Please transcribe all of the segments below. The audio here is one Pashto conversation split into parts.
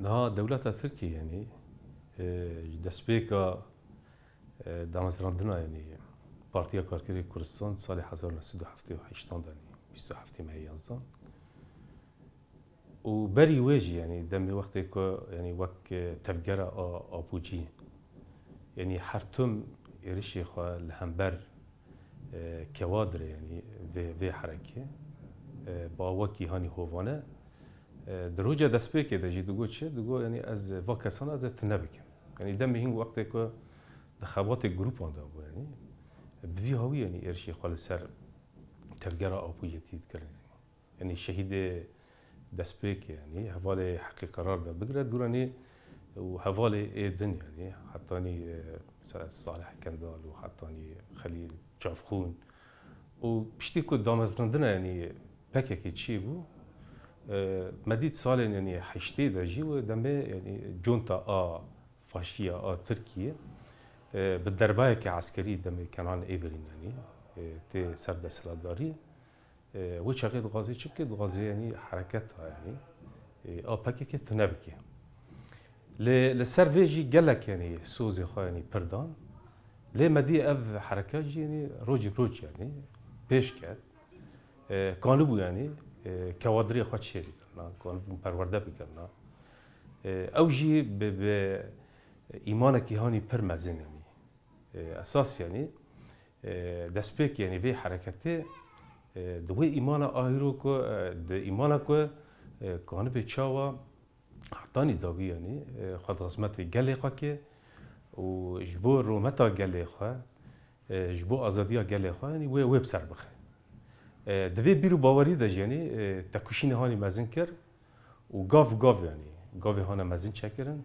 نها دولت ترکیه یعنی دست بکا دامزراندنا یعنی پارتیا کارگری کردستان سال 1978 دانی 27 مه 11 و بری واجی یعنی دمی وقتی که یعنی وقت تفجر آبوجی یعنی هر توم ریشی خواه لهمبر كوادر يعني في في حركه باوكي هاني هوفانا در دست پی که دجی دوگو چه دوگو یعنی از و کسان از تنه بکم یعنی دم وقتی که دخوات گروپ آن بود یعنی بی یعنی ارشی خال سر ترگرا آبو یتید کرد یعنی شهید دست پی که یعنی حوال حقی قرار ده بگرد دورانی و حوال دنیا یعنی حتی مثلا صالح کندال و حتانی خلیل جافخون و پشتی که دامزدندنه یعنی پکه که چی بود مديد صالين يعني حشتي دا جيو دمي يعني جونتا آ فاشية آ تركيا بالدرباية كعسكري دمي كنان إيفرين يعني تي سرد سلاداري وشغل غازي شبكي غازي يعني حركتها يعني آ باكيكي تنبكي لسر فيجي قالك يعني سوزي خو يعني بردان ل مدي أف حركة يعني روجي بروج يعني بيش كات كانوا يعني کوادری خود شیر بکنن پرورده بکنن او جی به ایمان کیهانی پر مزن یعنی اساس یعنی دست پیک یعنی وی حرکت دو ایمان آهیرو که دو ایمان که کانه به چاوا حتانی داوی یعنی خود غزمت گلی خواه که و جبو رومتا گلی خواه جبو آزادیا گلی خواه یعنی وی ویب سر بخه دوی بیرو باوری دا یعنی تکوشین هانی مزین کر و گاف گاف یعنی گاف هانا مزین چکرن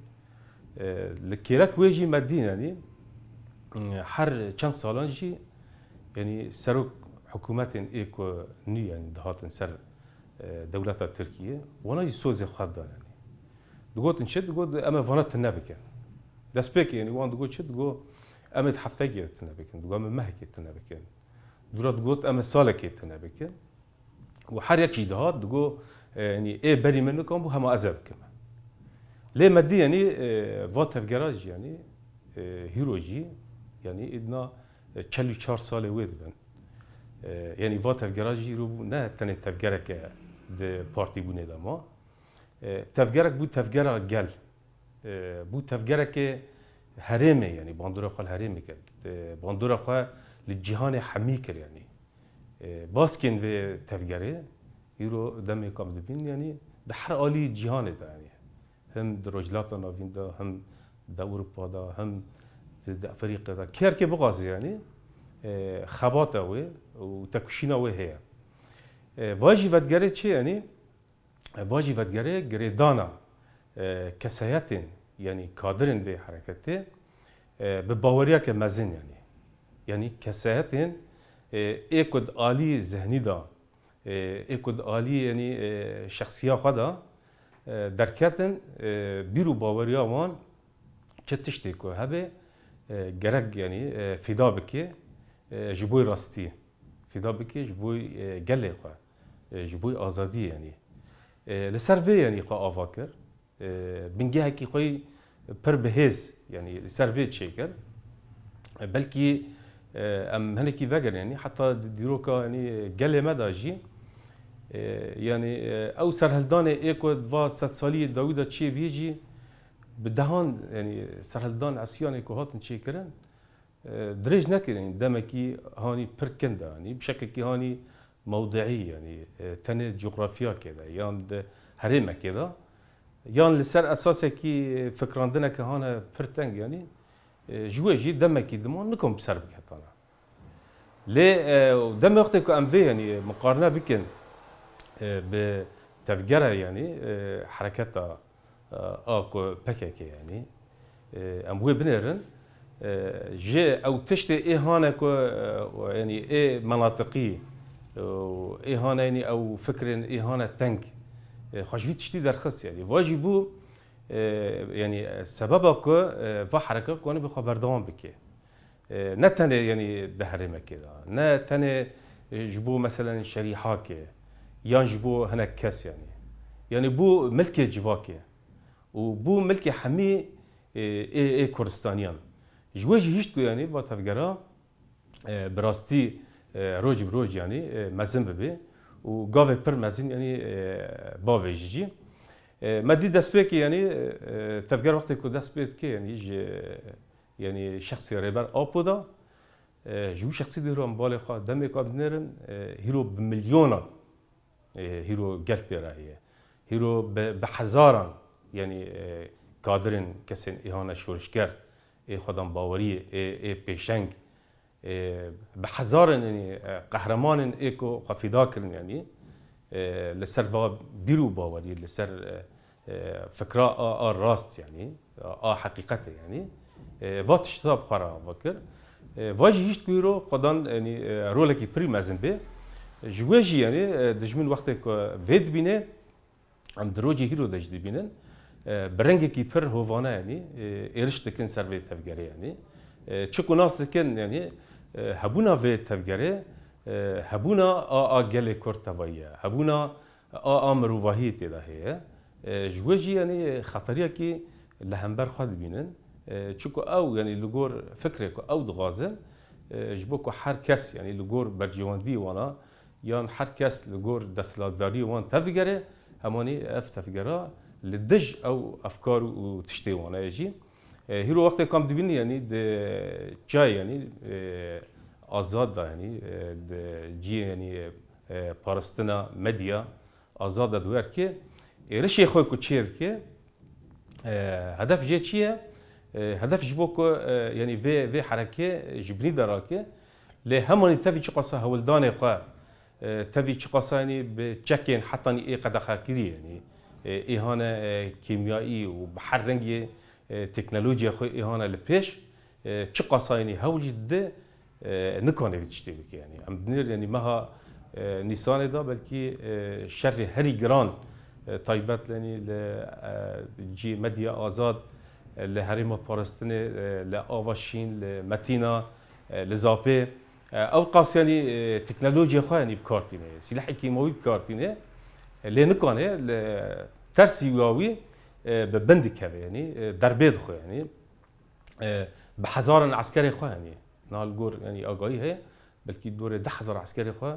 لکیرک ویجی مدین یعنی هر چند سالان جی یعنی سرک حکومت ایکو نی یعنی دهاتن سر دولت ترکیه وانا سوز خود دارن یعنی دگوتن چه دگوت اما وانا تنبکن دست بکی یعنی وان دگوت چه دگو اما هفته گیرتن بکن دگو اما مهکتن بکن Dura digot em ê e salekê te nebike û her yekî dihat digo e, yani ê berî min nikom bû hema ez e bikim. Lê medî yanî e, va tevgera jî yanî hîro jî yanî êdina çelû çar salê wê dibin. Yani va tevgera jî îro bû ne tenê tevgereke di partî bûnê de ma. Tevgerek bû tevgera gel. Bû tevgerekê herêmê yanî bandora xwe herêmê kir. Bandora xwe للجهان حميكر يعني باسكن في تفجري يرو دمي قام دبين يعني ده حرق لي جهان ده يعني هم درجلات انا فين ده هم ده اوروبا ده هم ده افريقيا ده كير كي بغاز يعني خباطه وي وتكشينه وي هي واجي فتجري تشي يعني واجي فتجري جريدانا كسياتين يعني قادرين بحركته بباوريا كمازن يعني یعنی کساهتین ایکد عالی ذهنی دا ایکد عالی یعنی شخصیا خود دا درکتن بیرو باوریا وان چه تشتی که هبه گرگ یعنی فدا بکی جبوی راستی فدا بکی جبوی گله خواه جبوی آزادی یعنی لسر وی یعنی خواه آوا کر بنگه هکی خواه پر بهز یعنی لسر وی چه کر بلکی آه، ام هنكي ذكر يعني حتى ديروكا يعني قال مدى جي آه، يعني آه، او سرهلدان ايكو دوا ست سالي داويدا تشي بيجي بدهان يعني سرهلدان اسيان ايكو هاتن تشي كرن دريج نكر يعني دمكي هاني بركندا يعني بشكل كي هاني موضعي يعني تاني جغرافيا كده يعني هريمه كده يعني لسر اساسي كي فكراندنا كهانا برتنج يعني جواجي دما كيدمون نكون بسربك حتى انا اه، لي دما وقت كو ام في يعني اه، مقارنه بك ب بتفكيرها يعني حركات اكو بكك يعني ام وي بنرن اه، جي او تشتي اي هانك يعني اي مناطقي و اي هانا يعني او فكر اي هانا تنك خوش في تشتي درخص يعني واجبو یعنی سبب کو و حرکت کنه بخوا بردوام بکه نه تنه یعنی دهره مکه دا نه تنه جبو مثلا شریحه که یا جبو هنک کس یعنی یعنی بو ملک جواکه و بو ملک همه ای, ای کردستانیان جوه جهشت کو یعنی با تفگرا براستی روج بروج یعنی مزن ببی و گاوه پر مزن یعنی باوه جی آه، ما دي دست يعني آه، آه، تفكر وقت كو داسبيك كي يعني يعني شخصي ريبر أبودا جو شخصي ديرو مبالي خا دمي قاب نيرن هيرو بمليونا هيرو قلب راهي هيرو بحزارا يعني قادرين كسن إهانة شورشكر إيه خدام باوري إيه, إيه بيشنج بحزارا يعني قهرمان إيكو خفيدا يعني لەسەر بیر و باوەری لەسەر فکرا ئا ڕاست یعنی ئا حقیقەتە یعنی وا تشتا بخواراوە کرد واژی هیچ گویرۆ خۆدان ڕۆلێکی پری مەزن بێ ji wê jî yani dijmin wextê ku vê dibîne em di rojê hîro de jî dibînin bi rengekî pir hovane yanî êriş dikin ser vê tevgerê yanî çi ku nas dikin yanî hebûna vê tevgerê هەبوونا ئا gelê کورتەوەیە هەبوونا ئا مرۆڤاهی تێدا هەیە ji we jî yanî xeteriyekî li hember xwe dibînin çku ew yanî li gor fikrê ku ew dixwazin ji bo ku her kes yanî li gor bercîwandî wana yan her kes li gor destladarî wan tevbigere hemanî ev tevgera li dij ew efkar û tiştê wan ye jî hîro wextê kam dibînî yanî de çay yanî آزاد يعني اه، جي يعني بارستنا اه، اه، مديا آزاد دوار كي رشي خوي كو كي هدف جي تشيه هدف جبوكو يعني في في حركه جبني دراكي لهمني تفي تشقصا هولداني خو تفي تشقصا يعني بتشكين حتى اي قد خاكري يعني اهانه كيميائي وبحرنجي تكنولوجيا خو اهانه لبيش تشقصا يعني هول جده نکنه ویچتی بکی یعنی ام دنیر یعنی مها نیسان دا بلکی شر هری گران تایبت لنی جی مدیا آزاد لهریم پارستن لآواشین لمتینا لزاپه او قاس یعنی تکنولوژی خواه یعنی بکارتینه سلاح کیماوی بکارتینه لی نکنه ترسی واوی به بند که یعنی در بید خو یعنی به هزاران عسکری خو یعنی نال جور يعني اجاي هي بلكي دور ده دحزر عسكري خو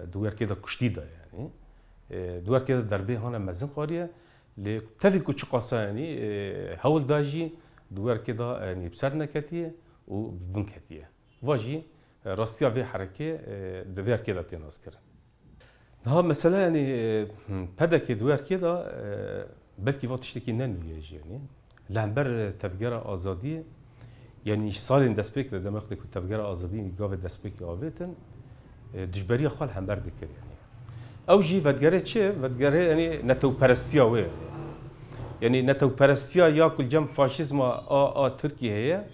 دوار كده كشتيدة يعني آه، دوار كده دربه هنا مزن قارية لتفي كوتش قاسا يعني آه، هول داجي دوار كده يعني بسرنا كتية وبدون كتية واجي آه، راستيا في حركة دوار كده تناسكر نها مثلا يعني بدا كدوار كده بلكي فاتشتكي نانو يعني لعنبر تفجير آزادية يعني سال دسبيك ده دماغ دي كنت افجر ازادي جاف دسبيك اوفيتن اه، دشبري خال هم برد كر يعني او جي فدغري تشي فدغري يعني نتو بارسيا و يعني نتو بارسيا ياكل جنب فاشيزما فاشيزم ا تركي هي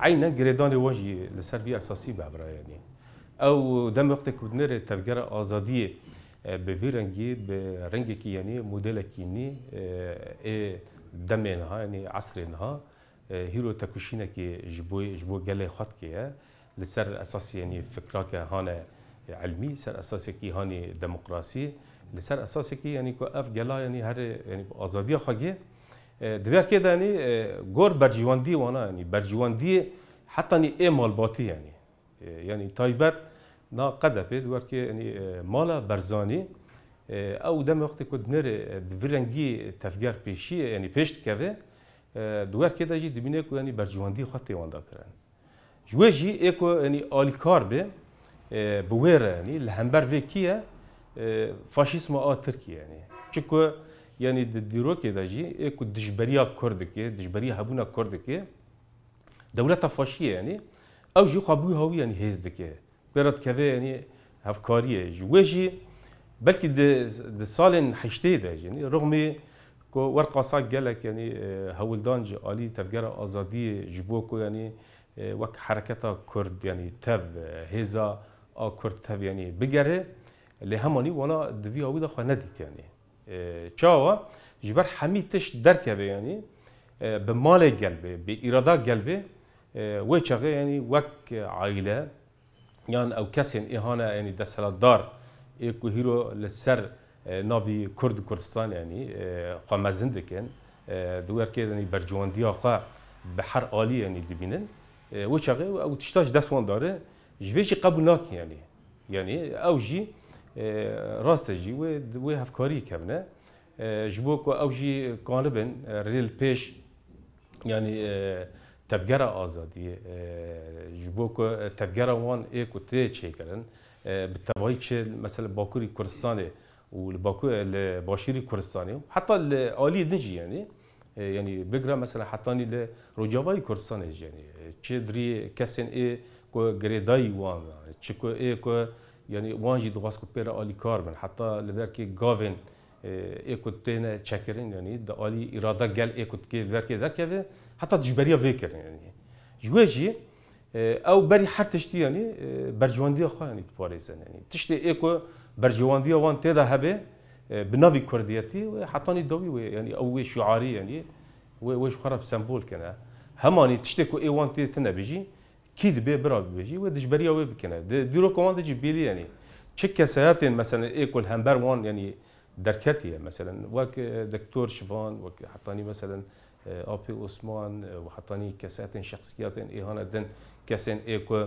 عينا غريدان وجي لسربي اساسي بابرا يعني او دم وقت كودنر نر تفجر ازادي اه، بفيرنجي برنجي كي يعني موديل كيني ا اه، دمنها يعني عصرنها هیرو تکوشینه که جبوی جبو گله خود که لسر اساس یعنی فکرا که هانه علمی سر اساس کی هانی دموکراسی لسر اساس کی یعنی کو اف گلا یعنی هر یعنی آزادی خاگه دیگر که دانی گور برجواندی وانا یعنی برجواندی حتی نی ای مالباتی یعنی یعنی تایبت نا قده پید ور که یعنی مالا برزانی او دم وقتی که دنر بفرنگی تفگر پیشی یعنی پیشت که دوور کې د جې د بینه کو یعنی برجواندی خطه وندا کرن جو جی اکو یعنی آلیکار به بویره یعنی لهمبر وکیه فاشیسم آ ترکیه یعنی چکو یعنی د دیرو کې د جی اکو دجبریا کورد کې دجبریا هبونه کورد کې دولت فاشیه یعنی او جی قبول هوی یعنی هیز دکې برات کوي یعنی هفکاریه جو جی بلکې د سالن حشته ده یعنی رغم کو ور قاسا گلک یعنی هولدان جی آلی تفگر آزادی جبو کو یعنی وک حرکتا کرد یعنی تب هزا آ کرد تب یعنی بگره لی همانی وانا دوی آوی دا خواه ندید یعنی چاوا جبر همی تش درکه به یعنی به مال گلبه به ایرادا گلبه و چغه یعنی وک عائله یعنی او کسی اهانه یعنی دستلات دار ایکو هیرو لسر ناوی کرد و کردستان یعنی خو مزند کن دوار که یعنی برجواندی خو به هر عالی یعنی دبینن و چاقه او تشتاش دستوان داره جویشی قبول ناکن یعنی یعنی او جی راست جی و و هفکاری کنه جبو کو او جی قالبن ریل پیش یعنی تبگر آزادی جبو کو تبگر وان ایکو تی چه کرن به توایی چه مثلا باکوری کردستان والباكو الباشيري الكردستاني حتى الالي نجي يعني يعني بقرا مثلا حطاني لروجافاي كردستاني يعني كدري كاسين اي كو غريداي وان تشكو اي كو يعني وانجي دواس كو بيرا الي كاربن حتى لبركي غافن اي كو تينا تشاكرين يعني دا الي اراده قال اي كو كي بركي ذاك حتى جبريا فيكر يعني جواجي اه، او بري حتى تشتي يعني اه، برجواندي خو يعني باريس يعني تشتي اي كو برجواندية وان تي هبه آه، بنافي كرديتي وحطاني دوي وي يعني او شعاري يعني ويش خرب سمبول كنا هماني تشتكو اي وان تي تنا بيجي كيد بي برا بيجي ودجبريا وي بكنا ديرو كوان تجي بيلي يعني تشك سياتين مثلا ايكول هامبر وان يعني دركاتي يعني مثلا وك دكتور شفان وك حطاني مثلا آه، ابي عثمان آه، وحطاني كاسات شخصيات اهانه دن كاسين ايكو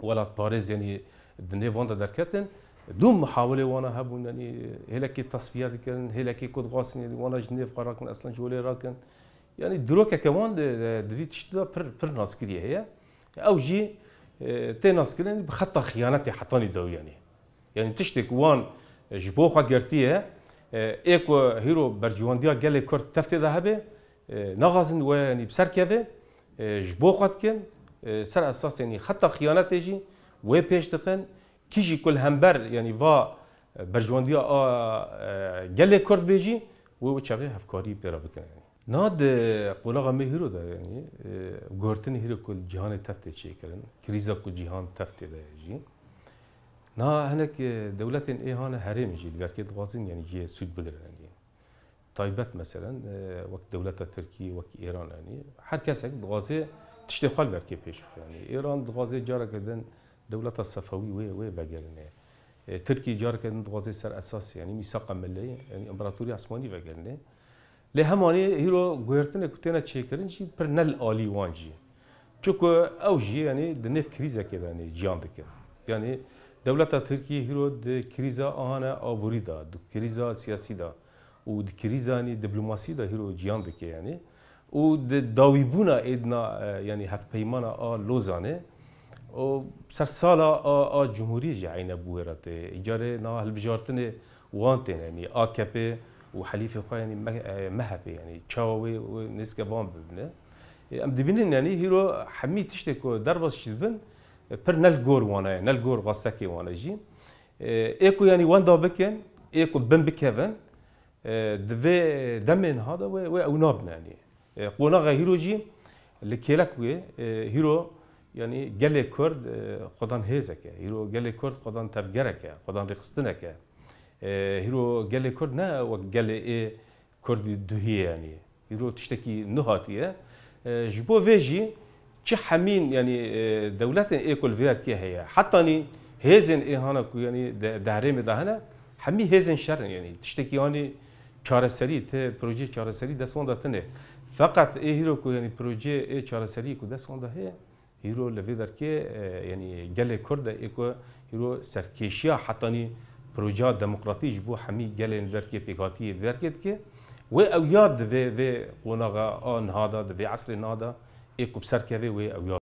ولا باريز يعني دنيفون دركاتن دون محاوله وانا هبون يعني هلاكي تصفيات كان هلاكي كود غاسن يعني وانا جنيف قراكن اصلا جولي راكن يعني دروكا كمان دريت شتا بر بر ناس كريه هي او جي آه، تي ناس كرين يعني بخطا خيانتي حطاني دو يعني يعني تشتك وان جبوخا قرتيه آه، ايكو هيرو برجوانديا قال كرت تفتي ذهبي آه، نغازن ويعني بسر كذا جبوخات كان سر اساس يعني خطا خيانتي جي وي بيش دخن کیجی کل همبر یعنی وا برجواندی آ گل کرد بیجی و و چاقی هفکاری پیرا بکنه ده قلاغ می هیرو ده یعنی گرتن هیرو کل جهان تفته چی کردن کریزا کل جهان تفته ده یعنی. نه هنک دولت این ایهان هرمی جی دیگر که دوازین یعنی جی سود بگیرن یعنی طایبت مثلا وقت دولت ترکی وقت ایران یعنی هر کس دوازه تشت خال برکی پیش یعنی ایران دوازه جارا کردن دولت الصفوي وي وي بگرنه ترکی جار کردن دوازه سر اساس یعنی میثاق ملی یعنی امپراتوری عثمانی بگرنه له همانی هیرو گوهرتن کتنه چیکرن چی پر نل آلی وانجی چوکو او جی یعنی د نف کریزه کې باندې جان دکې یعنی دولت ترکیه هیرو د کریزه آهانه آبوری دا د کریزه سیاسی دا او د کریزه یعنی دیپلوماسی دا هیرو جان دکې یعنی او د داویبونا ادنا یعنی هفت پیمانه آ لوزانه سر سالا آ جمهوری جعینا بوهرت اجاره نه هل بجارتن وانت یعنی آکپ و حلیف خواه یعنی مهبه یعنی چاوه و نسکه وان ببنه ام دبینن یعنی هیرو حمی تشتی که در باز چی ببن پر نل گور وانه نل گور واسطکی وانه جی ایکو یعنی وان دا بکن ایکو بن بکن دفي دمن هذا و اونابنا يعني قونا غير هيرو جي لكيلك وي هيرو یعنی گله کرد خودان هیزه که هیرو گله کرد خودان تبگره که خودان رخستنه که هیرو گله کرد نه و گله ای کردی دوهی یعنی هیرو تشتکی نهاتیه جبو ویجی چه حمین یعنی دولت ایکل ویرد که هیا حتی نی هیزن ای هانا کو یعنی دهره می دهنه همی هیزن شرن یعنی تشتکی هانی چارەسەری تێ پروۆژێ چارەسەری دەستوان دەتنێ فقط ئێ هیرۆکو یعنی پروۆژێ ئێ چارەسەری و دەستوان دەهەیە هیرو لوی در که یعنی گل کرد ایکو هیرو سرکشیا حتی پروژه دموکراتیک بو همی گل در که پیکاتی در که و او یاد و و قناغ آن هادا و عصر نادا ایکو بسرکه و او یاد